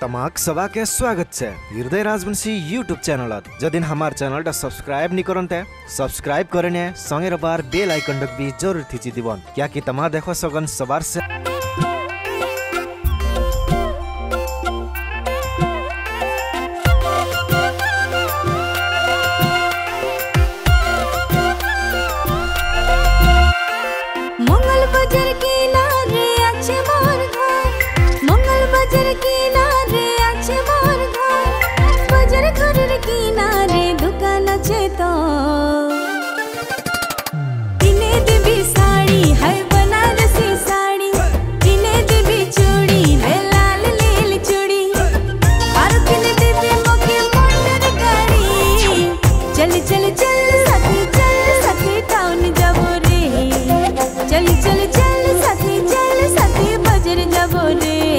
तमाक सभा स्वागत से हृदय राजवंशी यूट्यूब चैनल जदिन हमार चैनल डा सब्सक्राइब नहीं करते सब्सक्राइब करने, संगे रबार बेल आइकन डक भी ज़रूर थीची दीबन, क्या कि तमा देखो सगन सवार से। मंगल बजर के नारे अच्छे কিনারে দোকান আছে তো দিনে দিবি শাড়ি হয় बनारसी শাড়ি দিনে দিবি চুড়ি হে লাল নীল চুড়ি আর দিনে দিবি মোকে মন্ডর কাড়ি চল চল চল সাথে চল সাথে টাউন যাব রে চল চল চল সাথে চল সাথে বাজার যাব রে